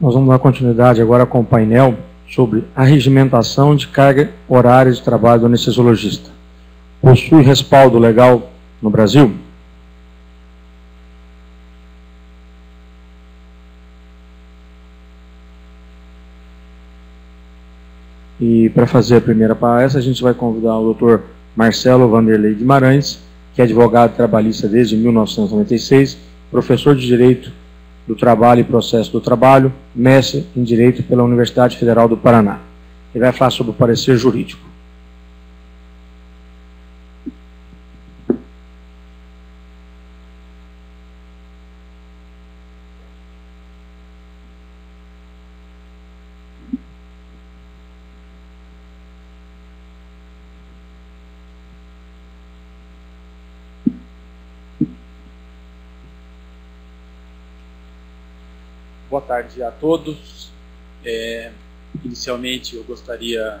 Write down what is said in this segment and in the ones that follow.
Nós vamos dar continuidade agora com o painel sobre a regimentação de carga horária de trabalho do anestesiologista. Possui respaldo legal no Brasil? E para fazer a primeira palestra, a gente vai convidar o Dr. Marcelo Vanderlei Guimarães, que é advogado trabalhista desde 1996, professor de Direito do Trabalho e Processo do Trabalho, mestre em Direito pela Universidade Federal do Paraná. Ele vai falar sobre o parecer jurídico. Boa tarde a todos. É, inicialmente, eu gostaria,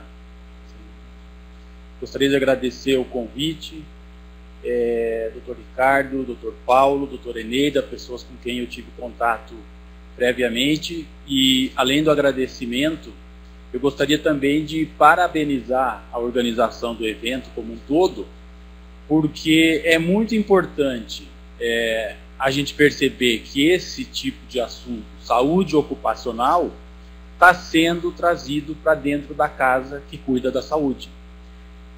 gostaria de agradecer o convite, é, Dr. Ricardo, Dr. Paulo, Dr. Eneida, pessoas com quem eu tive contato previamente. E, além do agradecimento, eu gostaria também de parabenizar a organização do evento como um todo, porque é muito importante é, a gente perceber que esse tipo de assunto, saúde ocupacional, está sendo trazido para dentro da casa que cuida da saúde.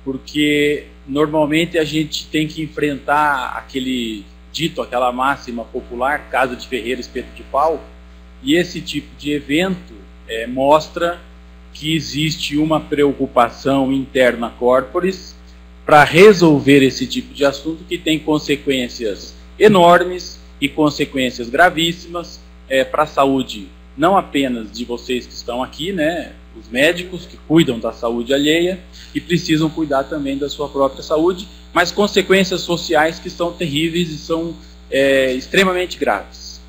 Porque normalmente a gente tem que enfrentar aquele dito, aquela máxima popular, casa de ferreiro, espeto de pau, e esse tipo de evento é, mostra que existe uma preocupação interna corporis para resolver esse tipo de assunto que tem consequências enormes e consequências gravíssimas é, para a saúde, não apenas de vocês que estão aqui, né, os médicos que cuidam da saúde alheia e precisam cuidar também da sua própria saúde, mas consequências sociais que são terríveis e são é, extremamente graves.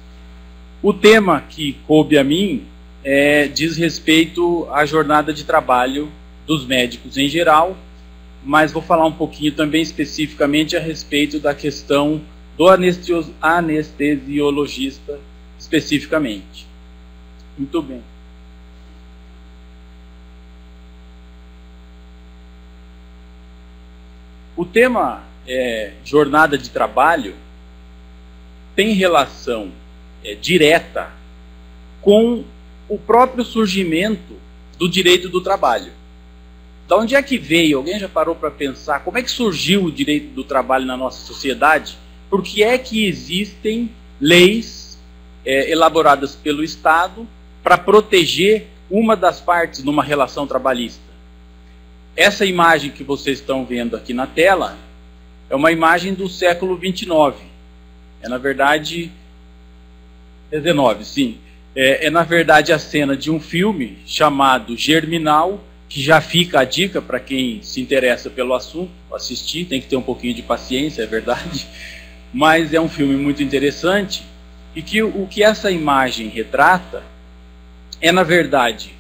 O tema que coube a mim é, diz respeito à jornada de trabalho dos médicos em geral, mas vou falar um pouquinho também especificamente a respeito da questão do anestesiologista especificamente. Muito bem. O tema é, jornada de trabalho tem relação é, direta com o próprio surgimento do direito do trabalho. Da onde é que veio? Alguém já parou para pensar como é que surgiu o direito do trabalho na nossa sociedade? Por que é que existem leis é, elaboradas pelo Estado para proteger uma das partes numa relação trabalhista. Essa imagem que vocês estão vendo aqui na tela é uma imagem do século 29. É na verdade 19, sim. É, é, na verdade a cena de um filme chamado Germinal, que já fica a dica para quem se interessa pelo assunto, assistir, tem que ter um pouquinho de paciência, é verdade mas é um filme muito interessante e que o que essa imagem retrata é, na verdade,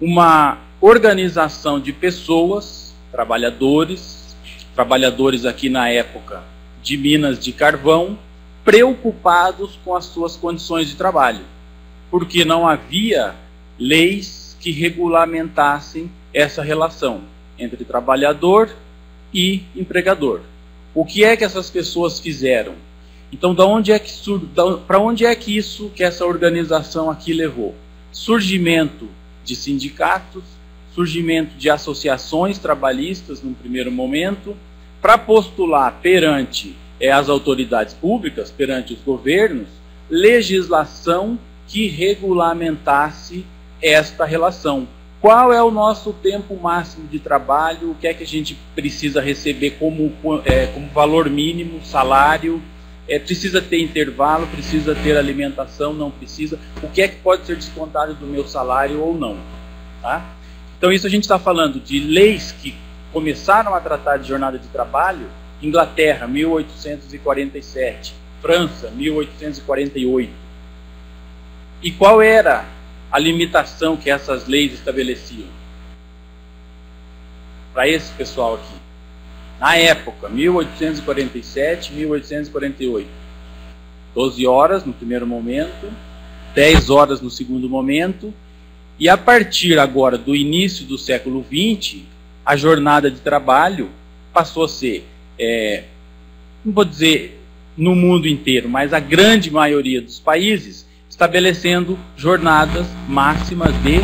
uma organização de pessoas, trabalhadores, trabalhadores aqui na época de minas de carvão, preocupados com as suas condições de trabalho, porque não havia leis que regulamentassem essa relação entre trabalhador e empregador. O que é que essas pessoas fizeram? Então, da onde é que para onde é que isso, que essa organização aqui levou? Surgimento de sindicatos, surgimento de associações trabalhistas num primeiro momento, para postular perante é, as autoridades públicas, perante os governos, legislação que regulamentasse esta relação qual é o nosso tempo máximo de trabalho, o que é que a gente precisa receber como, é, como valor mínimo, salário, é, precisa ter intervalo, precisa ter alimentação, não precisa, o que é que pode ser descontado do meu salário ou não. Tá? Então isso a gente está falando de leis que começaram a tratar de jornada de trabalho, Inglaterra, 1847, França, 1848. E qual era a limitação que essas leis estabeleciam. Para esse pessoal aqui. Na época, 1847, 1848. 12 horas no primeiro momento, 10 horas no segundo momento, e a partir agora do início do século XX, a jornada de trabalho passou a ser, é, não vou dizer no mundo inteiro, mas a grande maioria dos países, estabelecendo jornadas máximas de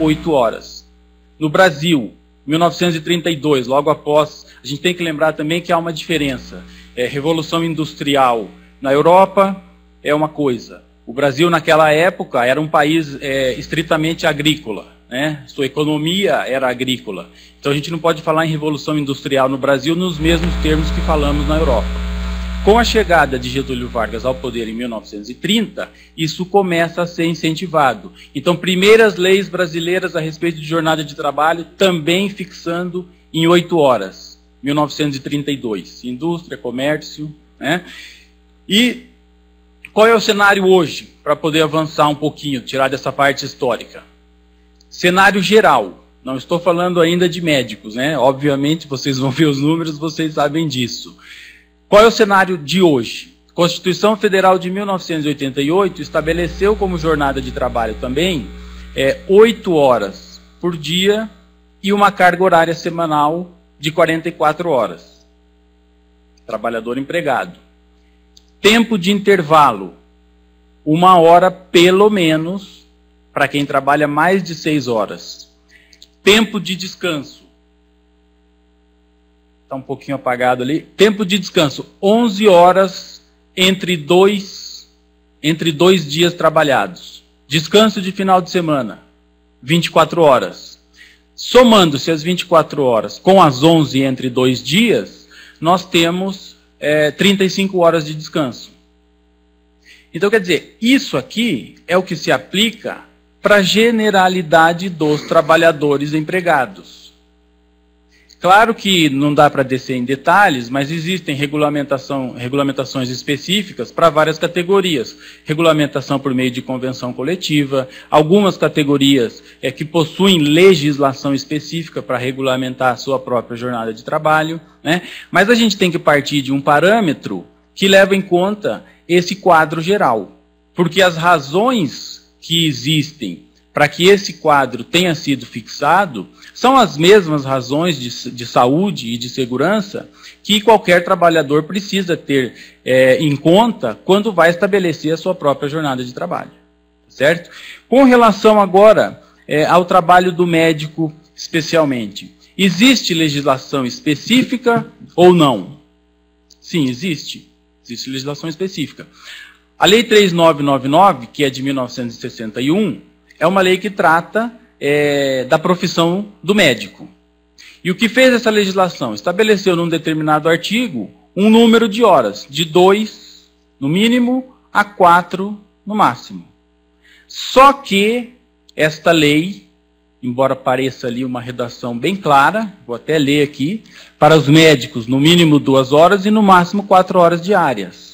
8 horas. No Brasil, 1932, logo após, a gente tem que lembrar também que há uma diferença. É, Revolução Industrial na Europa é uma coisa. O Brasil, naquela época, era um país é, estritamente agrícola. Né? Sua economia era agrícola. Então a gente não pode falar em Revolução Industrial no Brasil nos mesmos termos que falamos na Europa. Com a chegada de Getúlio Vargas ao poder em 1930, isso começa a ser incentivado. Então, primeiras leis brasileiras a respeito de jornada de trabalho também fixando em oito horas, 1932. Indústria, comércio. Né? E qual é o cenário hoje, para poder avançar um pouquinho, tirar dessa parte histórica? Cenário geral. Não estou falando ainda de médicos, né? Obviamente, vocês vão ver os números, vocês sabem disso. Qual é o cenário de hoje? A Constituição Federal de 1988 estabeleceu como jornada de trabalho também é, 8 horas por dia e uma carga horária semanal de 44 horas. Trabalhador empregado. Tempo de intervalo, uma hora pelo menos, para quem trabalha mais de 6 horas. Tempo de descanso, Está um pouquinho apagado ali. Tempo de descanso: 11 horas entre dois, entre dois dias trabalhados. Descanso de final de semana: 24 horas. Somando-se as 24 horas com as 11 entre dois dias, nós temos é, 35 horas de descanso. Então, quer dizer, isso aqui é o que se aplica para a generalidade dos trabalhadores empregados. Claro que não dá para descer em detalhes, mas existem regulamentações específicas para várias categorias. Regulamentação por meio de convenção coletiva, algumas categorias é, que possuem legislação específica para regulamentar a sua própria jornada de trabalho. Né? Mas a gente tem que partir de um parâmetro que leva em conta esse quadro geral. Porque as razões que existem para que esse quadro tenha sido fixado são as mesmas razões de, de saúde e de segurança que qualquer trabalhador precisa ter é, em conta quando vai estabelecer a sua própria jornada de trabalho. Certo? Com relação agora é, ao trabalho do médico, especialmente, existe legislação específica ou não? Sim, existe. Existe legislação específica. A Lei 3999, que é de 1961, é uma lei que trata é, da profissão do médico. E o que fez essa legislação? Estabeleceu num determinado artigo um número de horas, de dois no mínimo a quatro no máximo. Só que esta lei, embora pareça ali uma redação bem clara, vou até ler aqui, para os médicos no mínimo duas horas e no máximo quatro horas diárias.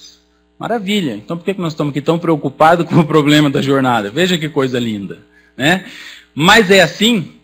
Maravilha. Então por que nós estamos aqui tão preocupados com o problema da jornada? Veja que coisa linda. Né? Mas é assim